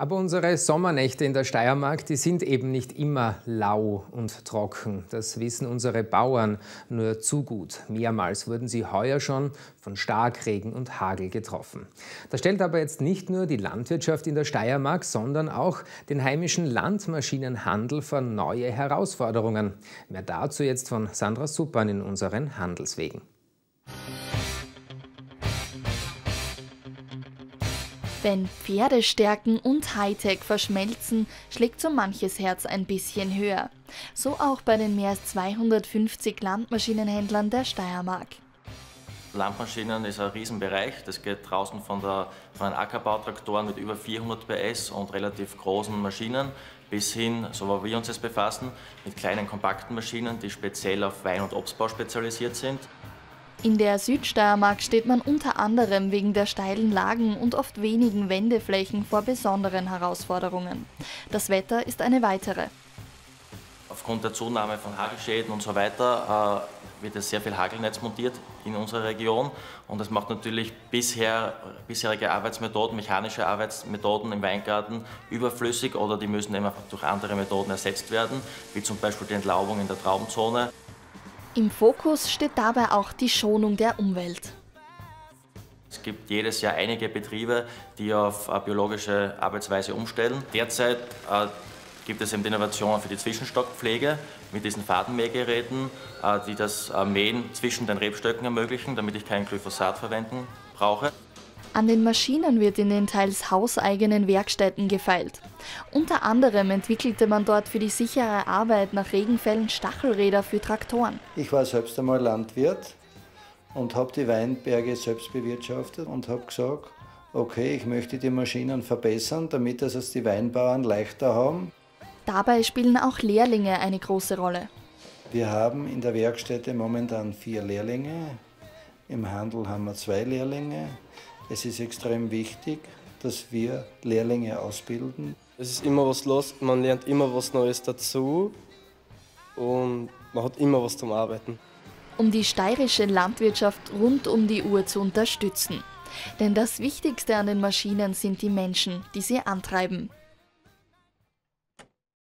Aber unsere Sommernächte in der Steiermark, die sind eben nicht immer lau und trocken. Das wissen unsere Bauern nur zu gut. Mehrmals wurden sie heuer schon von Starkregen und Hagel getroffen. Das stellt aber jetzt nicht nur die Landwirtschaft in der Steiermark, sondern auch den heimischen Landmaschinenhandel vor neue Herausforderungen. Mehr dazu jetzt von Sandra Suppan in unseren Handelswegen. Wenn Pferdestärken und Hightech verschmelzen, schlägt so manches Herz ein bisschen höher. So auch bei den mehr als 250 Landmaschinenhändlern der Steiermark. Landmaschinen ist ein Riesenbereich. Das geht draußen von, der, von den Ackerbautraktoren mit über 400 PS und relativ großen Maschinen bis hin, so wo wir uns jetzt befassen, mit kleinen kompakten Maschinen, die speziell auf Wein- und Obstbau spezialisiert sind. In der Südsteiermark steht man unter anderem wegen der steilen Lagen und oft wenigen Wendeflächen vor besonderen Herausforderungen. Das Wetter ist eine weitere. Aufgrund der Zunahme von Hagelschäden und so weiter äh, wird es sehr viel Hagelnetz montiert in unserer Region und das macht natürlich bisher, bisherige Arbeitsmethoden, mechanische Arbeitsmethoden im Weingarten überflüssig oder die müssen einfach durch andere Methoden ersetzt werden, wie zum Beispiel die Entlaubung in der Traubenzone. Im Fokus steht dabei auch die Schonung der Umwelt. Es gibt jedes Jahr einige Betriebe, die auf biologische Arbeitsweise umstellen. Derzeit äh, gibt es eben die Innovationen für die Zwischenstockpflege mit diesen Fadenmähgeräten, äh, die das äh, Mähen zwischen den Rebstöcken ermöglichen, damit ich kein Glyphosat verwenden brauche. An den Maschinen wird in den teils hauseigenen Werkstätten gefeilt. Unter anderem entwickelte man dort für die sichere Arbeit nach Regenfällen Stachelräder für Traktoren. Ich war selbst einmal Landwirt und habe die Weinberge selbst bewirtschaftet und habe gesagt, okay, ich möchte die Maschinen verbessern, damit es die Weinbauern leichter haben. Dabei spielen auch Lehrlinge eine große Rolle. Wir haben in der Werkstätte momentan vier Lehrlinge. Im Handel haben wir zwei Lehrlinge. Es ist extrem wichtig, dass wir Lehrlinge ausbilden. Es ist immer was los, man lernt immer was Neues dazu und man hat immer was zum Arbeiten. Um die steirische Landwirtschaft rund um die Uhr zu unterstützen. Denn das Wichtigste an den Maschinen sind die Menschen, die sie antreiben.